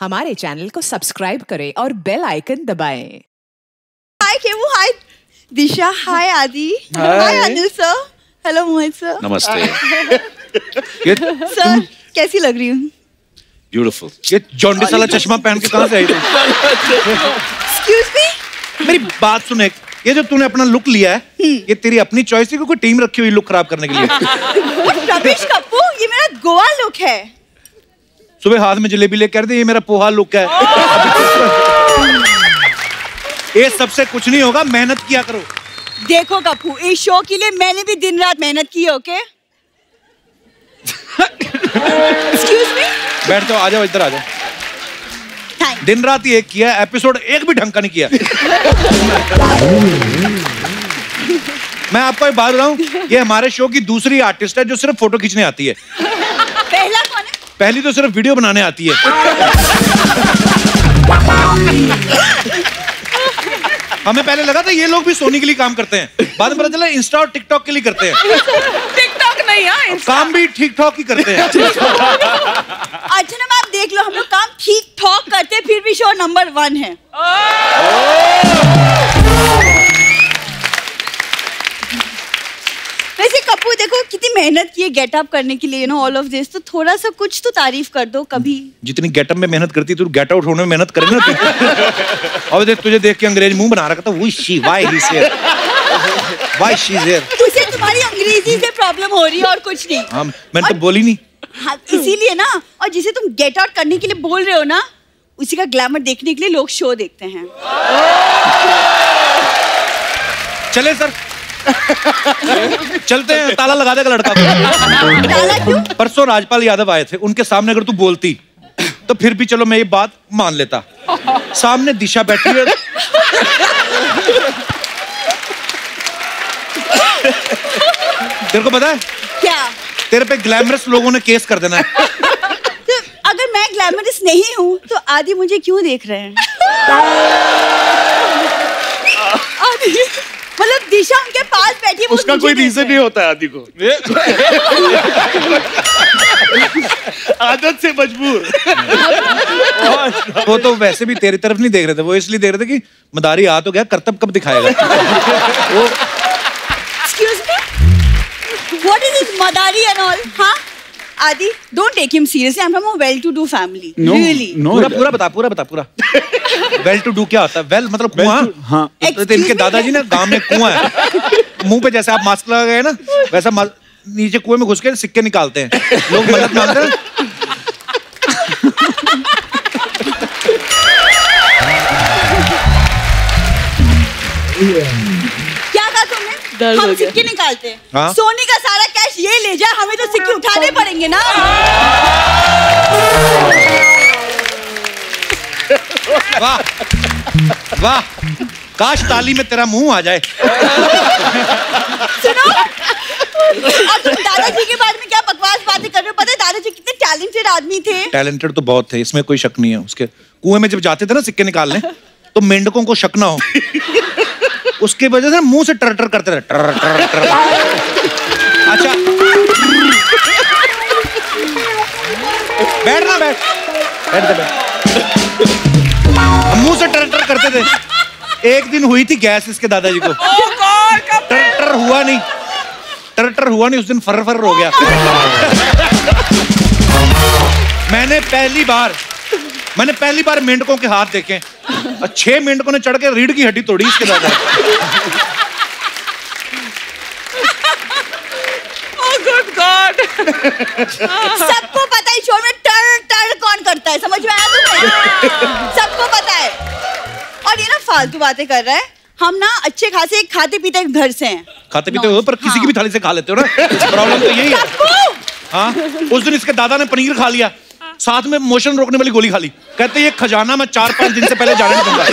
हमारे चैनल को सब्सक्राइब करें और बेल आइकन दबाएँ। Hi, Kevu. Hi, Disha. Hi, Adi. Hi. Anil sir. Hello, Mohit sir. नमस्ते Sir, कैसी लग रही हूँ? ब्यूटीफुल ये जॉन्डिस वाला चश्मा पहन के कहाँ से आई तू Excuse me. मेरी बात सुन एक ये जो तूने अपना लुक लिया है ये तेरी अपनी चॉइस थी कि कोई टीम रखी हुई लुक खराब करने के लिए रमेश कप्पू, ये मेरा गोवा लुक है. सुबह हाथ में जलेबी ले कर दे ये मेरा पोहा लुक है। ये सबसे कुछ नहीं होगा मेहनत किया करो। देखो कप्पू, इस शो के लिए मैंने भी दिन रात मेहनत की है, ओके? बैठ जाओ आ जाओ इधर आ जाओ। दिन रात ही एक किया एपिसोड एक भी ढंग का नहीं किया मैं आपको बात बताऊँ ये हमारे शो की दूसरी आर्टिस्ट है जो सिर्फ़ फ़ोटो खींचने आती है है? पहली तो सिर्फ़ वीडियो बनाने आती है। हमें पहले लगा था ये लोग भी सोनी के लिए काम करते हैं। बाद में पता चला इंस्टा और टिकटॉक के लिए करते हैं। टिकटॉक नहीं हाँ काम भी ठीक ठाक ही करते हैं। अच्छा ना आप देख लो हम लोग काम ठीक ठाक करते हैं, फिर भी शो नंबर वन है। वैसे कप्पू देखो कितनी मेहनत की है गेटअप करने के लिए you know all of this तो थोड़ा सा कुछ तो तारीफ़ कर दो कभी। जितनी गेटअप में मेहनत करती तू गेट आउट होने में मेहनत करेगा ना तू। अब देख तुझे देख के अंग्रेज़ मुँह बना रखा था वो she why he here why she is उसे तुम्हारी अंग्रेज़ी से प्रॉब्लम हो रही है और कुछ नहीं। हाँ मैंने तो बोली नहीं। हाँ इसीलिए ना और जिसे तुम गेट आउट करने के लिए बोल रहे हो ना उसी का ग्लैमर देखने के लिए लोग शो देखते हैं। चले सर चलते हैं ताला लगा देगा लड़का परसों राजपाल यादव आए थे उनके सामने अगर तू बोलती तो फिर भी चलो मैं ये बात मान लेता। सामने दिशा बैठी है। तेरे को पता है? क्या? तेरे पे ग्लैमरस लोगों ने केस कर देना है। तो अगर मैं ग्लैमरस नहीं हूँ तो आदि मुझे क्यों देख रहे हैं आदि मतलब दिशा उनके वो उसका कोई रीजन नहीं होता है आदि को आदत से मजबूर वो तो वैसे भी तेरी तरफ़ नहीं देख रहे थे वो इसलिए देख रहे थे कि मदारी आ तो गया करतब कब दिखाएगा वो? What is this Madari and all? हाँ? आदि, don't take him seriously. I'm from a well-to-do family. No, Really. पूरा पूरा बता पूरा बता पूरा वेल टू डू क्या होता है वेल मतलब कुआँ हाँ। तो, तो इनके दादाजी ना गाँव में कुआँ है मुँह पे जैसे आप मास्क लगा गए ना वैसा नीचे कुएँ में घुस के सिक्के निकालते हैं लोग मदद मांगते हैं कहा तुमने हम सिक्के निकालते हैं। हाँ। सोनी का सारा कैश ये ले जाए हमें तो सिक्के उठाने पड़ेंगे ना। वाह वाह काश ताली में तेरा मुँह आ जाए। सुनो और तुम दादाजी के बारे में क्या बकवास बातें कर रहे हो? पता है दादाजी कितने टैलेंटेड आदमी थे। टैलेंटेड तो बहुत थे इसमें कोई शक नहीं है उसके। कुएँ में जब जाते थे ना सिक्के निकालने तो मेंढकों को शक ना हो। उसके वजह से मुँह से टर टर करते रहे टर टर टर अच्छा। बैठ ना बैठ। बैठ बैठ। मुँह से टर टर करते थे। एक दिन हुई थी गैस इसके दादाजी को। टर टर हुआ नहीं। टर टर हुआ नहीं उस दिन फर फर हो गया। मैंने पहली बार मैंने पहली बार मेंढकों के हाथ देखे। और छह मेंढकों ने चढ़ के रीढ़ की हड्डी तोड़ी इसके दादा गुड गॉड सबको पता है शो में टर टर कौन करता है? समझ में आया तुम्हें? सबको पता है। और ये ना फालतू बातें कर रहा है। हम ना अच्छे खासे खाते पीते घर से हैं। खाते पीते हो पर किसी हाँ। की भी थाली से खा लेते हो ना? प्रॉब्लम तो यही है। हाँ उस दिन इसके दादा ने पनीर खा लिया। साथ में मोशन रोकने वाली गोली खा ली। कहते ये खजाना मैं चार पाँच दिन से पहले जाने नहीं दूँगा।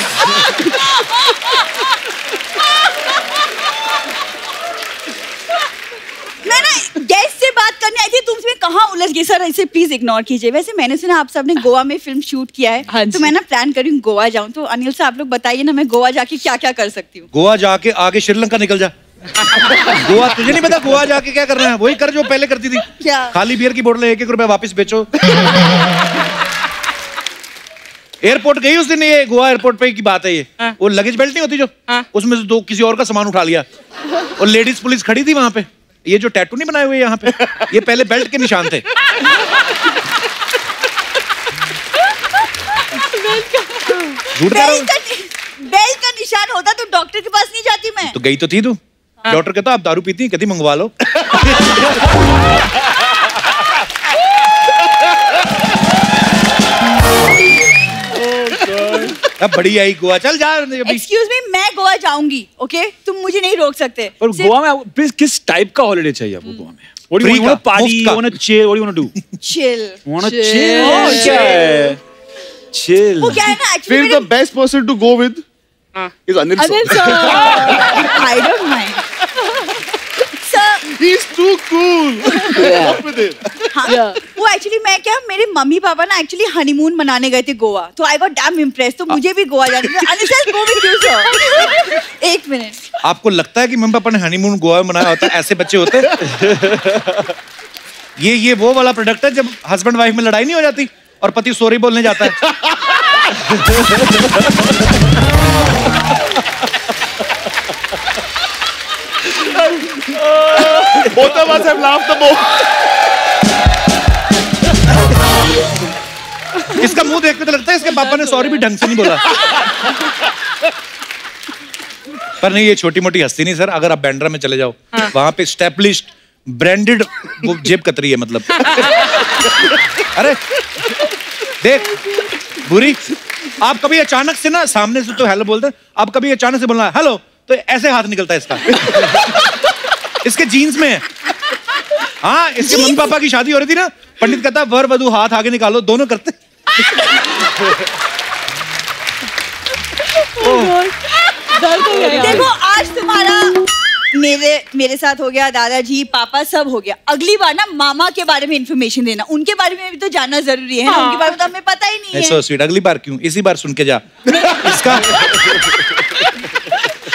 मैं ना गेस्ट से बात करने आई थी तुमसे कहाँ उलझ गई? सर इसे प्लीज़ इग्नोर कीजिए। वैसे मैंने सुना आप सबने गोवा में फ़िल्म शूट किया है। हाँ तो मैं ना प्लान कर रही हूँ गोवा जाऊँ। तो अनिल से आप लोग बताइए ना मैं गोवा जाके क्या क्या कर सकती हूँ? गोवा जाके आगे श्रीलंका निकल जा। गोवा तुझे नहीं पता गोवा जाके क्या करना है? वही कर जो पहले करती थी। क्या? खाली बियर की बोतलें एक एक रुपए वापस बेचो। एयरपोर्ट गई उस दिन ये गोवा एयरपोर्ट पे की बात है ये। हाँ। वो लगेज बेल्ट नहीं होती जो? हाँ। उसमें से दो किसी और का सामान उठा लिया। और लेडीज़ पुलिस खड़ी थी वहाँ पे। ये जो टैटू नहीं बनाए हुए यहाँ पे ये पहले बेल्ट के निशान थे। झूठ कह रहा बेल हूँ का बेल का निशान होता तो डॉक्टर के पास नहीं जाती मैं। तो गई तो थी तू। हाँ। डॉक्टर कहता आप दारू पीती हैं? कभी मंगवा लो. बड़ी आई गोवा। चल जा एक्सक्यूज मी मैं गोवा जाऊँगी ओके तुम मुझे नहीं रोक सकते। पर गोवा में प्लीज़ किस टाइप का हॉलीडे चाहिए आपको hmm. गोवा में? What do you want party you want to chill what do you want to chill want to chill chill वो क्या है ना एक्चुअली फिर the best person to go with is Anil sir I don't mind He's too cool. Yeah. Up with him. हाँ वो actually मैं क्या मेरे मम्मी पापा ना एक्चुअली हनीमून मनाने गए थे गोवा। तो आई गॉट डैम इम्प्रेस तो मुझे भी गोवा जाने गो विद यू सर एक मिनट आपको लगता है कि मम्मी पापा ने हनीमून गोवा में मनाया होता है? ऐसे बच्चे होते? ये ये वो वाला प्रोडक्ट है जब हस्बैंड वाइफ में लड़ाई नहीं हो जाती और पति सॉरी बोलने जाता है। Both of us have laughed the most. इसका मुँह देख के तो लगता है इसके पापा ने सॉरी भी ढंग से नहीं बोला। पर नहीं ये छोटी मोटी हस्ती नहीं सर। अगर आप बैंड्रा में चले जाओ वहाँ पे स्टैब्लिश्ड ब्रांडेड वो जेब कतरी है मतलब। अरे देख बुरी। आप कभी अचानक से ना सामने से तो हेलो बोलते हैं। आप कभी अचानक से बोलना हेलो तो ऐसे हाथ निकलता है इसका। इसके जीन्स में। है हाँ इसके मम्मी पापा की शादी हो रही थी ना पंडित कहता वर वधु हाथ आगे निकालो दोनों करते देखो आज तुम्हारा मेरे मेरे साथ हो गया दादाजी पापा सब हो गया। अगली बार ना मामा के बारे में इन्फॉर्मेशन देना। उनके बारे में भी तो जानना ज़रूरी है हाँ। उनके बारे में तो हमें पता ही नहीं सो है स्वीट अगली बार क्यों? इसी बार सुन के जा। इसका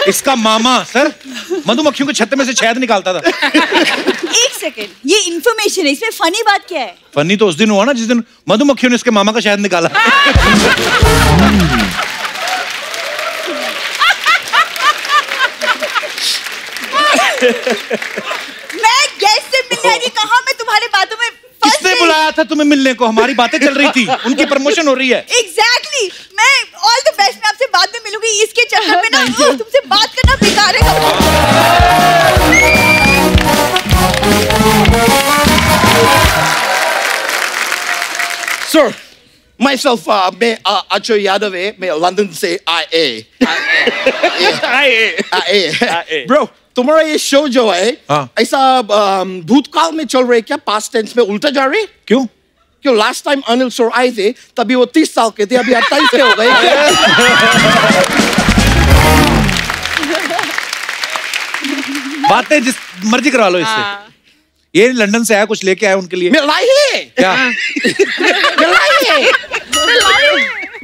इसका मामा सर मधुमक्खियों के छत्ते में से शहद निकालता था। एक सेकेंड ये इन्फॉर्मेशन है इसमें फनी बात क्या है? फनी तो उस दिन हुआ ना जिस दिन मधुमक्खियों ने इसके मामा का शहद निकाला। मैं गेस्ट से मिलने आई कहा मैं तुम्हारे बातों में किसने बुलाया था तुम्हें मिलने को? हमारी बातें चल रही थी उनकी प्रमोशन हो रही है। Exactly exactly. मैं ऑल द बेस्ट मैं मिलूँगी इसके चक्कर में ना ओह, तुमसे बात करना बेकार है। Sir, myself, uh, मैं uh, अजय यादव है मैं लंदन से आए आए आए ब्रो तुम्हारा ये शो जो है हाँ। ऐसा um, भूतकाल में चल रहा है क्या पास्ट टेंस में उल्टा जा रहे क्यों? क्यों लास्ट टाइम अनिल सर आए थे तभी वो तीस साल के थे अभी अट्ठाईस के हो गए। बातें जिस मर्ज़ी करवा लो इससे। हाँ। ये लंदन से आया कुछ लेके आया उनके लिए। मैं लाई है। क्या? मैं लाई है।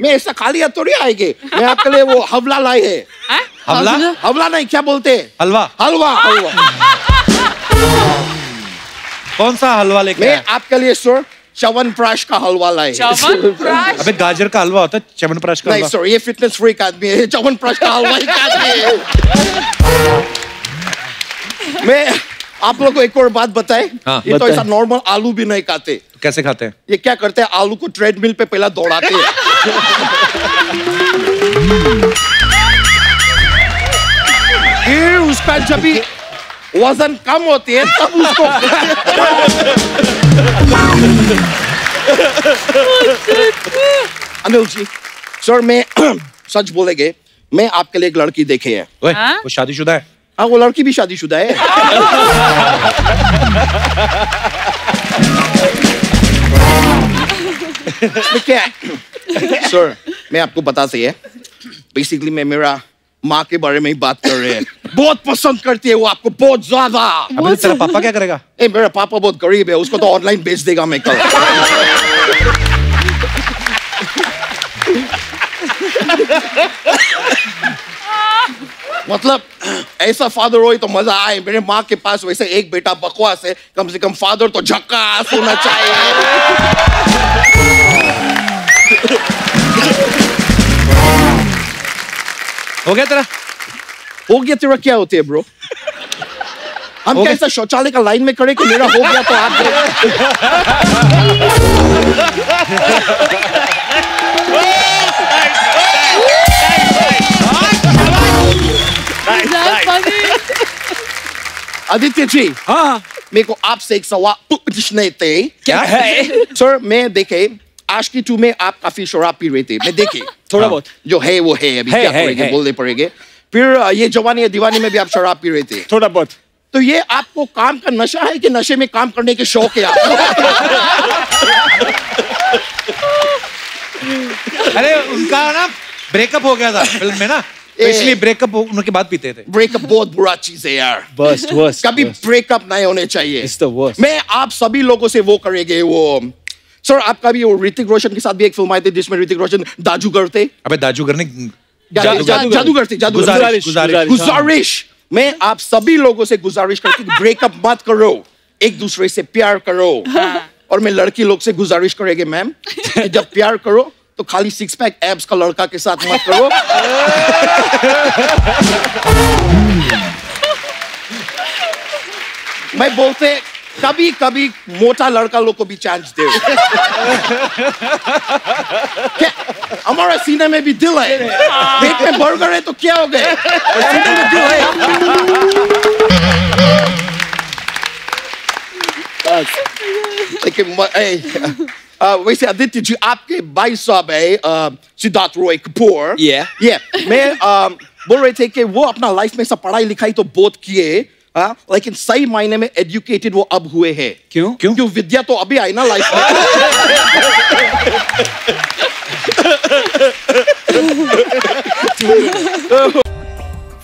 मैं ऐसा खाली हाथ थोड़ी आएँगे। मैं आपके लिए वो हवला लाई है। हाँ? हमला हवला? नहीं क्या बोलते हैं? हलवा। हलवा हलवा। कौन सा हलवा लेके मैं आपके लिए सर चवन प्राश का हलवा लाए च्यवनप्राश अबे गाजर का हलवा होता है च्यवनप्राश का नहीं हलवा। सर ये फिटनेस फ्रीक आदमी है चवन प्राश का हलवा ही आदमी है। मैं आप लोग को एक और बात बताए हाँ, ये तो बताएँ। ऐसा नॉर्मल आलू भी नहीं खाते। तो कैसे खाते हैं? ये क्या करते हैं आलू को ट्रेडमिल पे पहला दौड़ाते हैं। फिर उसका जब भी वज़न कम होती है तब उसको अनिल जी सर मैं सच बोलेंगे मैं आपके लिए एक लड़की देखे है। ओए हाँ? वो शादीशुदा है? हाँ वो लड़की भी शादीशुदा है। क्या है सर मैं आपको बता सही है बेसिकली मैं मेरा माँ के बारे में ही बात कर रहे हैं। बहुत पसंद करती है वो आपको बहुत ज़्यादा। तेरा पापा क्या करेगा? ए मेरा पापा बहुत गरीब है उसको तो ऑनलाइन बेच देगा मैं कल। मतलब ऐसा फादर हो तो मज़ा आए। मेरे माँ के पास वैसे एक बेटा बकवास है कम से कम फादर तो झक्कास होना चाहिए। हो गया तेरा? हो गया तेरा क्या होते है ब्रो हम हो क्या शौचालय का लाइन में खड़े कि मेरा हो गया तो आप आदित्य जी हाँ। मेरे को आपसे एक सवाल पूछने थे। क्या? है? सर मैं देखे आज की टू में आप काफ़ी शराब पी रहे थे। मैं देखे थोड़ा बहुत। जो है वो है अभी क्या करेंगे बोलने पड़ेंगे। फिर ये जवानी है दीवानी में भी आप शराब पी रहे थे। थोड़ा बहुत। तो ये आपको काम का नशा है कि नशे में काम करने के शौक है आपको अरे उनका ना ब्रेकअप हो गया था फ़िल्म में ना। तो इसलिए ब्रेकअप उनके बाद पीते थे। ब्रेकअप बहुत बुरा चीज़ है यार। वर्स्ट वर्स्ट कभी ब्रेकअप नहीं होने चाहिए. मैं आप सभी लोगों से वो करेंगे वो सर आपका भी वो ऋतिक रोशन के साथ भी एक फ़िल्म आई थी जिसमें ऋतिक रोशन दाजूगर थे। अबे दाजूगर ने जादूगर। जादूगर। गुजारिश मैं आप सभी लोगों से गुजारिश करती हूँ ब्रेकअप मत करो। एक दूसरे से प्यार करो। और मैं लड़की लोग से गुजारिश करेगी मैम जब प्यार करो तो खाली सिक्स पैक एब्स का लड़का के साथ मत करो। मैं बोलते कभी कभी मोटा लड़का लोग को भी चांस दे। हमारा सीने में भी दिल है। पेट में बर्गर है तो क्या हो गए सीने में दिल है। लेकिन वैसे आदित्य जी आपके भाई साहब है सिद्धार्थ रॉय कपूर। Yeah. ये मैं बोल रहे थे कि वो अपना लाइफ में सब पढ़ाई लिखाई तो बहुत किए। हाँ? लेकिन सही मायने में एजुकेटेड वो अब हुए हैं। क्यों? क्यों? क्यों? विद्या तो अभी आई ना लाइफ में।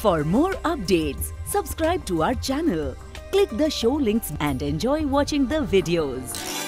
For more update subscribe to our channel click the show links and enjoy watching the videos